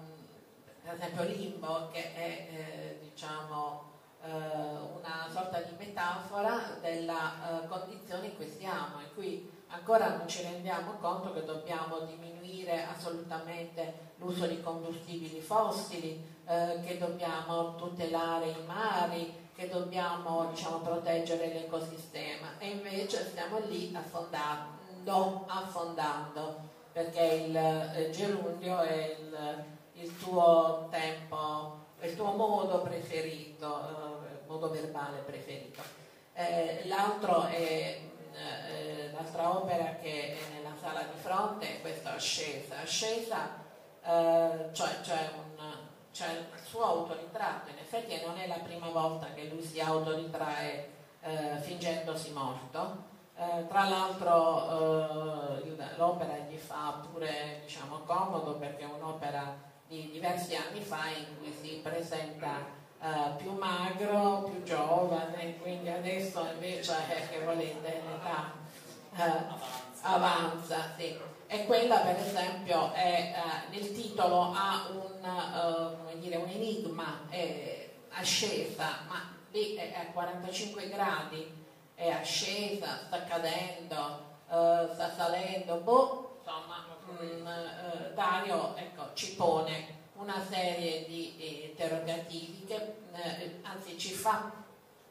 per esempio, Limbo, che è eh, diciamo, una sorta di metafora della condizione in cui stiamo e qui ancora non ci rendiamo conto che dobbiamo diminuire assolutamente l'uso di combustibili fossili, eh, che dobbiamo tutelare i mari, che dobbiamo diciamo, proteggere l'ecosistema e invece stiamo lì affondando, affondando perché il, il gerundio è il, il, tuo tempo, il tuo modo preferito, eh, modo verbale preferito. Eh, l'altro è eh, l'altra opera che è nella sala di fronte è questa Ascesa. Ascesa eh, cioè, un, c'è il suo autoritratto, in effetti non è la prima volta che lui si autoritrae eh, fingendosi morto. Eh, tra l'altro eh, l'opera gli fa pure diciamo, comodo perché è un'opera di diversi anni fa in cui si presenta Uh, più magro, più giovane, quindi adesso invece eh, che volete l'età uh, avanza, sì. E quella per esempio è, uh, nel titolo ha un, dire, un enigma, è ascesa, ma lì è a 45 gradi, è ascesa, sta cadendo, sta salendo, boh, insomma, mh, Dario ecco, ci pone una serie di eh, interrogativi che eh, anzi ci fa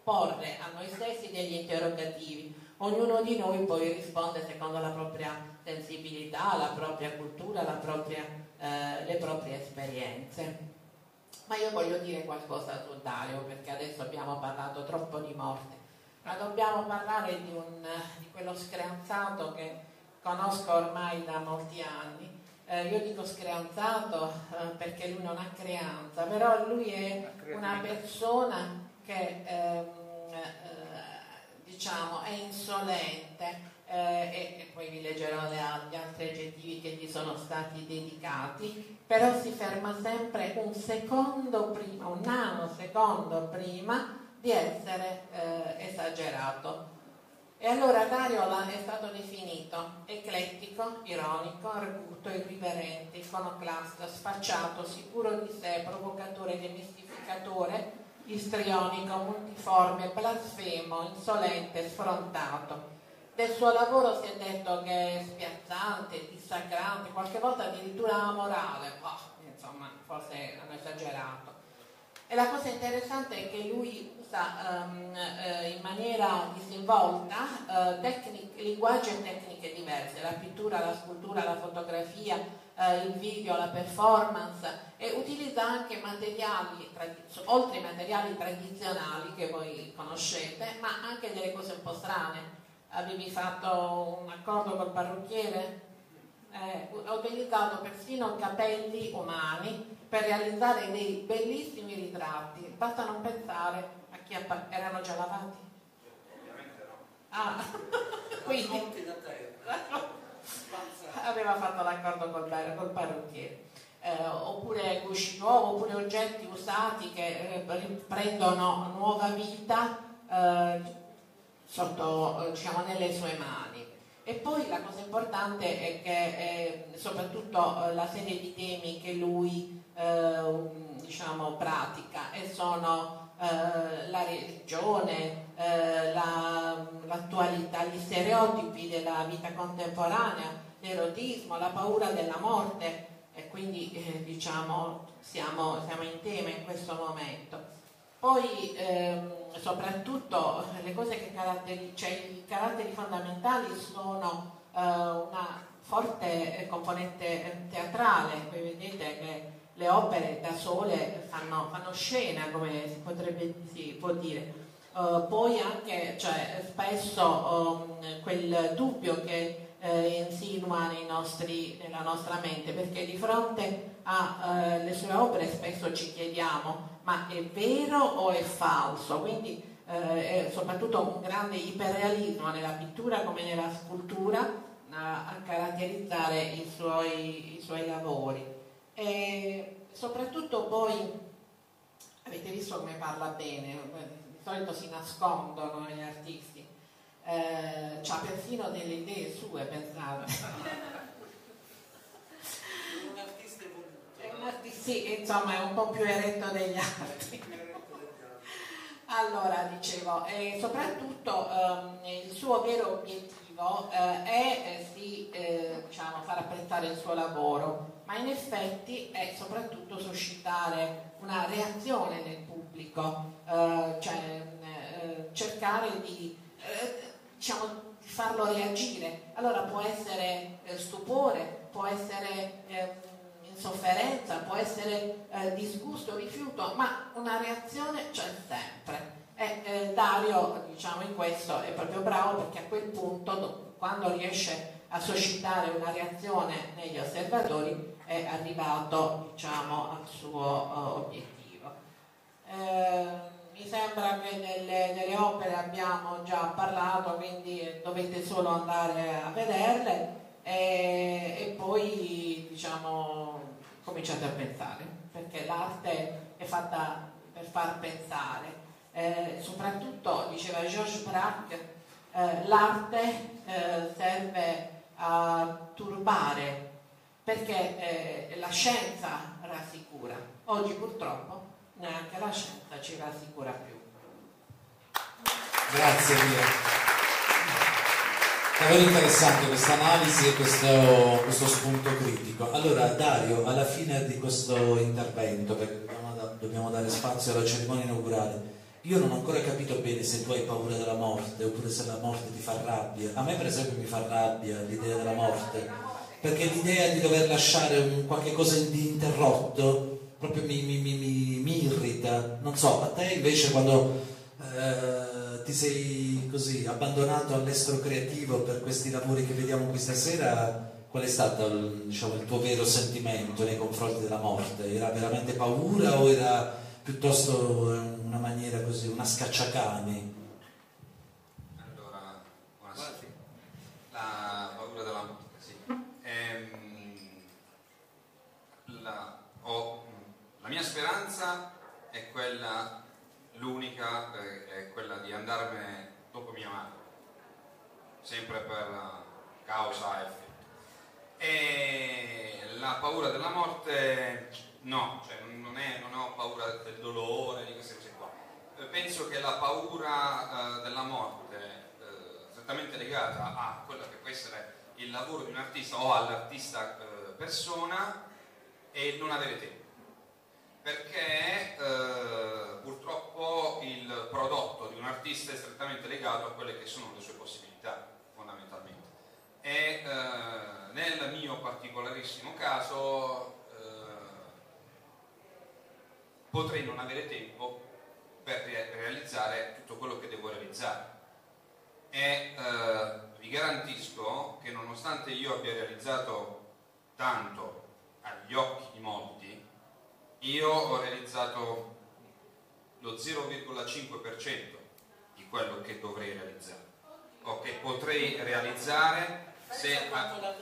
porre a noi stessi degli interrogativi. Ognuno di noi poi risponde secondo la propria sensibilità, la propria cultura, la propria, eh, le proprie esperienze. Ma io voglio dire qualcosa su Dario perché adesso abbiamo parlato troppo di morte, ma dobbiamo parlare di, un, di quello screanzato che conosco ormai da molti anni eh, io dico screanzato eh, perché lui non ha creanza, però lui è una persona che ehm, eh, diciamo è insolente eh, e, e, poi vi leggerò le, gli altri aggettivi che gli sono stati dedicati, però si ferma sempre un secondo prima, un nanosecondo prima di essere eh, esagerato. E allora Dario è stato definito eclettico, ironico, arguto, irriverente, iconoclasta, sfacciato, sicuro di sé, provocatore, demistificatore, istrionico, multiforme, blasfemo, insolente, sfrontato. Del suo lavoro si è detto che è spiazzante, dissacrante, qualche volta addirittura amorale, oh, insomma, forse hanno esagerato. E la cosa interessante è che lui usa um, eh, in maniera disinvolta eh, tecniche, linguaggi e tecniche diverse, la pittura, la scultura, la fotografia, eh, il video, la performance e utilizza anche materiali, oltre ai materiali tradizionali che voi conoscete, ma anche delle cose un po' strane. Avevi fatto un accordo col parrucchiere? Eh, ho utilizzato persino capelli umani per realizzare dei bellissimi ritratti. Basta non pensare appa- erano già lavati. Ovviamente no. Ah, quindi aveva fatto l'accordo col, col parrucchiere. Eh, oppure gusci nuovi, oppure oggetti usati che eh, prendono nuova vita eh, sotto, eh, diciamo, nelle sue mani. E poi la cosa importante è che eh, soprattutto eh, la serie di temi che lui diciamo, pratica e sono la religione, la, l'attualità, gli stereotipi della vita contemporanea, l'erotismo, la paura della morte e quindi eh, diciamo siamo, siamo, in tema in questo momento. Poi ehm, soprattutto le cose che caratteri- cioè, i caratteri fondamentali sono eh, una forte componente teatrale, voi vedete che le opere da sole fanno, fanno scena, come si potrebbe si può dire. Uh, poi anche cioè, spesso um, quel dubbio che eh, insinua nostri, nella nostra mente, perché di fronte alle eh, sue opere spesso ci chiediamo ma è vero o è falso? Quindi eh, è soprattutto un grande iperrealismo nella pittura come nella scultura a, a caratterizzare i suoi, i suoi lavori. E soprattutto poi avete visto come parla bene, di solito si nascondono gli artisti eh, ha persino delle idee sue, pensate. un artista evoluto. È un artista, sì, insomma è un po' più eretto degli altri. Allora, dicevo, e soprattutto ehm, il suo vero obiettivo eh, è eh, sì, eh, diciamo, far apprezzare il suo lavoro, ma in effetti è soprattutto suscitare una reazione nel pubblico, eh, cioè eh, cercare di eh, diciamo, di farlo reagire. Allora può essere eh, stupore, può essere eh, insofferenza, può essere eh, disgusto, rifiuto, ma una reazione c'è sempre. E eh, Dario, diciamo, in questo è proprio bravo perché a quel punto, quando riesce a suscitare una reazione negli osservatori, è arrivato, diciamo, al suo uh, obiettivo. Eh, mi sembra che delle, delle, opere abbiamo già parlato, quindi dovete solo andare a vederle e, e poi diciamo cominciate a pensare, perché l'arte è fatta per far pensare. Eh, soprattutto, diceva Georges Braque, eh, l'arte eh, serve a turbare perché eh, la scienza rassicura. Oggi purtroppo neanche la scienza ci rassicura più. Grazie Dio. Davvero interessante questa analisi e questo, questo, spunto critico. Allora Dario, alla fine di questo intervento, perché dobbiamo dare spazio alla cerimonia inaugurale, io non ho ancora capito bene se tu hai paura della morte oppure se la morte ti fa rabbia. A me per esempio mi fa rabbia l'idea della morte, perché l'idea di dover lasciare un qualche cosa di interrotto proprio mi, mi, mi, mi, irrita. Non so, a te invece quando eh, ti sei così abbandonato all'estero creativo per questi lavori che vediamo qui stasera, qual è stato diciamo, il tuo vero sentimento nei confronti della morte? Era veramente paura o era piuttosto una maniera così, una scacciacani? Allora, buonasera. La paura della morte, sì. Ehm, la, ho la mia speranza è quella l'unica eh, è quella di andarmene dopo mia madre, sempre per causa effetto. E la paura della morte no, cioè non, è, non ho paura del dolore, di queste cose qua. Eh, penso che la paura eh, della morte, eh, strettamente legata a quello che può essere il lavoro di un artista o all'artista eh, persona, è non avere tempo perché eh, purtroppo il prodotto di un artista è strettamente legato a quelle che sono le sue possibilità, fondamentalmente. E eh, nel mio particolarissimo caso potrei non avere tempo per re realizzare tutto quello che devo realizzare. E eh, vi garantisco che nonostante io abbia realizzato tanto agli occhi di molti, io ho realizzato lo 0,5% di quello che dovrei realizzare o che potrei realizzare se,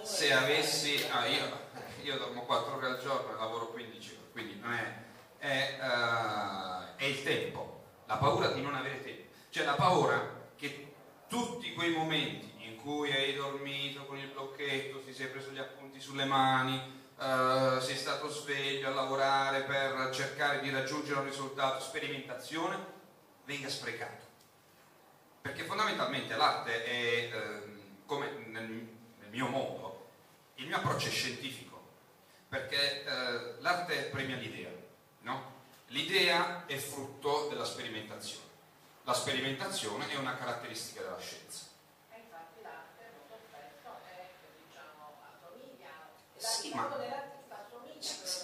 se avessi ah, io, io, dormo 4 ore al giorno e lavoro 15 ore quindi non è, è, uh, è il tempo la paura di non avere tempo cioè la paura che tutti quei momenti in cui hai dormito con il blocchetto ti sei preso gli appunti sulle mani uh, sei stato sveglio a lavorare per cercare di raggiungere un risultato, sperimentazione, venga sprecato. Perché fondamentalmente l'arte è, uh, come nel, nel, mio mondo, il mio approccio è scientifico, perché uh, l'arte premia l'idea, no? L'idea è frutto della sperimentazione. La sperimentazione è una caratteristica della scienza. Sì, ma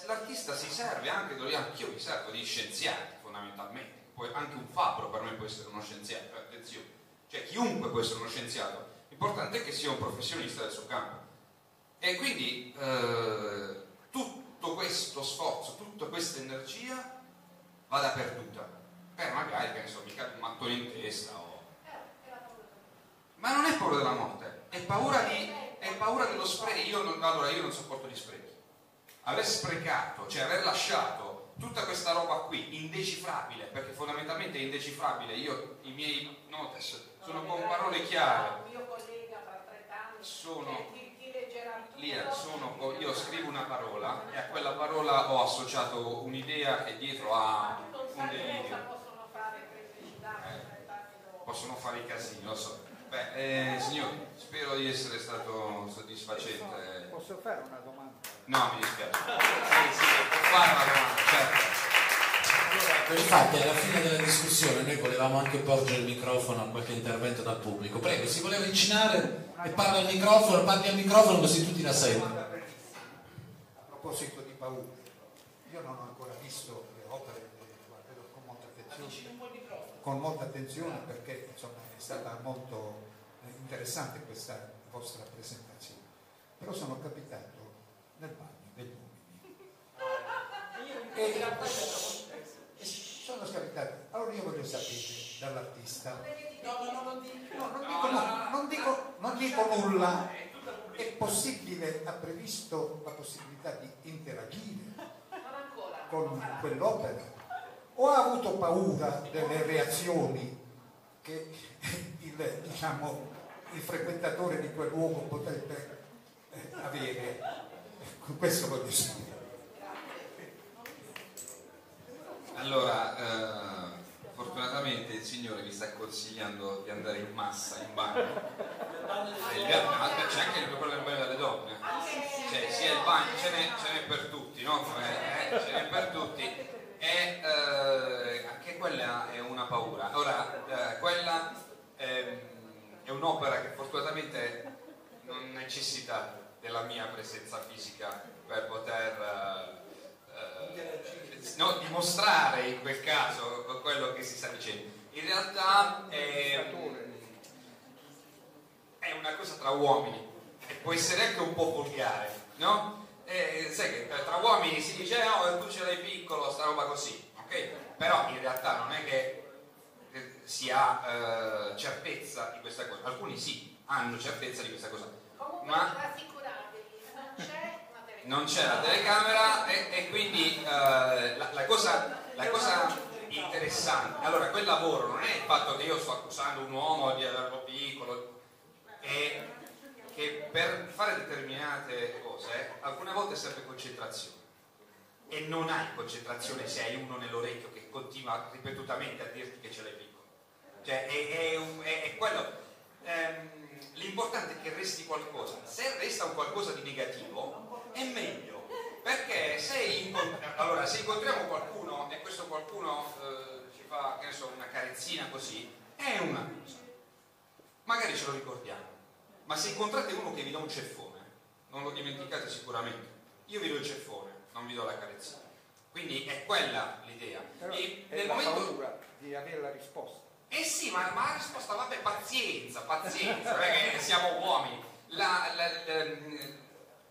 l'artista si serve anche, anch'io mi servo di scienziati fondamentalmente, poi anche un fabbro per me può essere uno scienziato, attenzione, cioè chiunque può essere uno scienziato, l'importante è che sia un professionista del suo campo. E quindi eh, tutto questo sforzo, tutta questa energia vada perduta, per magari, penso, mica un mattone in testa o... Ma non è paura della morte, è paura di è paura dello spreco. Io non, allora io non sopporto gli sprechi. Aver sprecato, cioè aver lasciato tutta questa roba qui indecifrabile, perché fondamentalmente è indecifrabile. Io i miei notes sono con parole chiare. Sono Lia, sono, io scrivo una parola e a quella parola ho associato un'idea che dietro ha un delirio. Eh, possono fare i casini, lo so. Beh, eh, signori, spero di essere stato soddisfacente. Posso fare una domanda? No, mi dispiace. Sì, sì, può fare una domanda, certo. Infatti alla fine della discussione noi volevamo anche porgere il microfono a qualche intervento dal pubblico. Prego, si voleva incinare e parla al microfono, parli al microfono così tutti la sentono. A proposito di paura, io non ho ancora visto le opere, guardo con molta attenzione, con molta attenzione perché insomma, è stata molto interessante questa vostra presentazione, però sono capitato nel bagno degli uomini. E sono capitato. Allora io voglio sapere dall'artista. No, non dico, non dico nulla. È possibile, ha previsto la possibilità di interagire con quell'opera? O ha avuto paura delle reazioni che il, diciamo, il frequentatore di quel luogo potrebbe eh, avere. Questo voglio sapere. Allora, eh, fortunatamente il Signore vi sta consigliando di andare in massa in bagno. Eh, c'è anche il problema delle donne. Cioè, sia il bagno, ce n'è, ce n'è per tutti, no? Eh, ce n'è per tutti. E eh, anche quella è una paura. Ora, eh, quella ehm, è un'opera che fortunatamente non necessita della mia presenza fisica per poter eh, no, dimostrare in quel caso quello che si sta dicendo. In realtà è, è una cosa tra uomini e può essere anche un po' volgare, no? Eh, sai che tra uomini si dice no, oh, tu ce l'hai piccolo, sta roba così, ok? Però in realtà non è che si ha eh, certezza di questa cosa. Alcuni sì, hanno certezza di questa cosa. Comunque ma non c'è una telecamera. Non c'è la telecamera e, e quindi eh, la, la, cosa, la cosa interessante. Allora, quel lavoro non è il fatto che io sto accusando un uomo di averlo piccolo, è che per fare determinate cose alcune volte serve concentrazione e non hai concentrazione se hai uno nell'orecchio che continua ripetutamente a dirti che ce l'hai piccolo. Cioè, è, è, è quello. Ehm, l'importante è che resti qualcosa. Se resta un qualcosa di negativo, è meglio. Perché se, incont- allora, se incontriamo qualcuno e questo qualcuno eh, ci fa so, una carezzina così, è una cosa. Magari ce lo ricordiamo. Ma se incontrate uno che vi dà un ceffone, non lo dimenticate sicuramente. Io vi do il ceffone, non vi do la carezzina. Quindi è quella l'idea. E nel la momento... paura di avere la risposta. Eh sì, ma, ma la risposta, vabbè, pazienza, pazienza, che siamo uomini. La, la, la,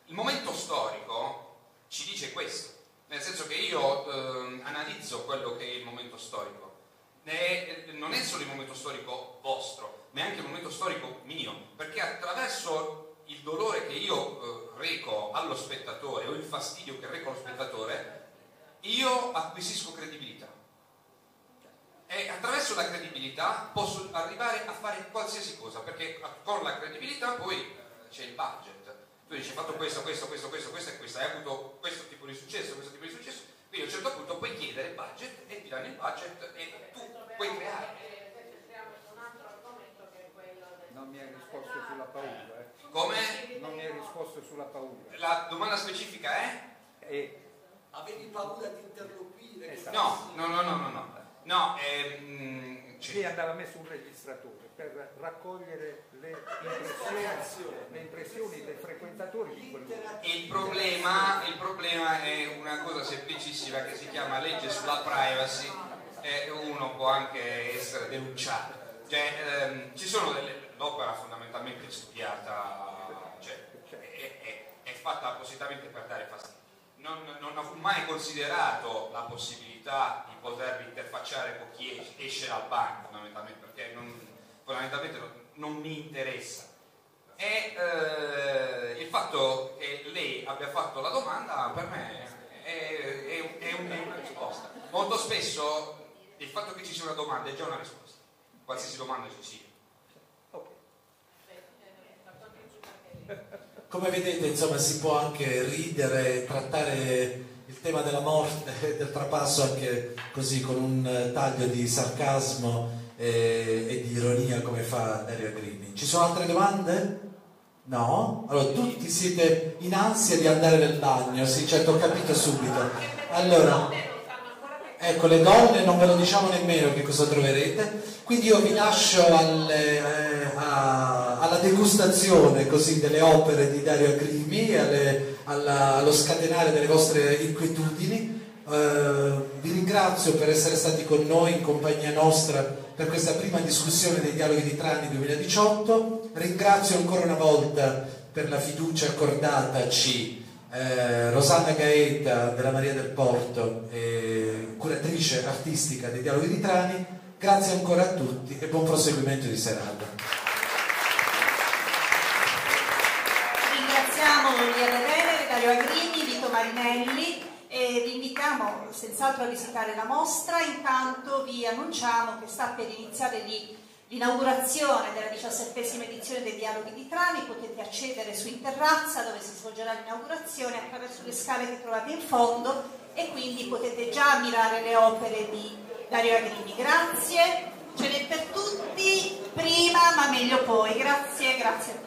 il momento storico ci dice questo, nel senso che io eh, analizzo quello che è il momento storico. È, non è solo il momento storico vostro, ma è anche il momento storico mio, perché attraverso il dolore che io eh, reco allo spettatore o il fastidio che reco allo spettatore, io acquisisco credibilità e attraverso la credibilità posso arrivare a fare qualsiasi cosa, perché con la credibilità poi eh, c'è il budget. Tu dici hai fatto questo, questo, questo, questo, questo e questo, hai avuto questo tipo di successo, questo tipo di successo, quindi a un certo punto puoi chiedere il budget e ti danno il budget e tu puoi creare. Non mi hai risposto sulla paura. Eh. Come? Non mi hai risposto sulla paura. La domanda specifica è? E... Avevi paura di interloquire? Esatto. No, no, no, no, no. no. No, ehm, Lì andava messo un registratore per raccogliere le impressioni, le impressioni dei frequentatori di quel. Il problema, il problema è una cosa semplicissima che si chiama legge sulla privacy e uno può anche essere denunciato. Cioè, ehm, ci sono delle, l'opera fondamentalmente studiata, cioè, è, è, è fatta appositamente per dare fastidio. Non, non ho mai considerato la possibilità di poter interfacciare con chi esce dal banco fondamentalmente perché non, fondamentalmente non, non mi interessa. E eh, il fatto che lei abbia fatto la domanda per me è, è, è, un, è, una risposta. Molto spesso il fatto che ci sia una domanda è già una risposta. Qualsiasi domanda ci sia. Come vedete insomma si può anche ridere trattare il tema della morte e del trapasso anche così con un taglio di sarcasmo e, e di ironia come fa Dario Agrini ci sono altre domande? No? Allora tutti siete in ansia di andare nel bagno sì certo ho capito subito allora ecco le donne non ve lo diciamo nemmeno che cosa troverete quindi io vi lascio alle, eh, a, alla degustazione così delle opere di Dario Agrimi, alle, alla, allo scatenare delle vostre inquietudini. Eh, vi ringrazio per essere stati con noi in compagnia nostra per questa prima discussione dei dialoghi di Trani 2018. Ringrazio ancora una volta per la fiducia accordataci eh, Rosanna Gaeta della Maria del Porto, eh, curatrice artistica dei dialoghi di Trani Grazie ancora a tutti e buon proseguimento di serata. Ringraziamo Lieve Venere, Dario Agrini, Vito Marinelli e vi invitiamo senz'altro a visitare la mostra. Intanto vi annunciamo che sta per iniziare l'inaugurazione della diciassettesima edizione dei Dialoghi di Trani. Potete accedere su in terrazza dove si svolgerà l'inaugurazione attraverso le scale che trovate in fondo e quindi potete già ammirare le opere di Dario Agrini, grazie, ce n'è per tutti, prima ma meglio poi, grazie, grazie a tutti.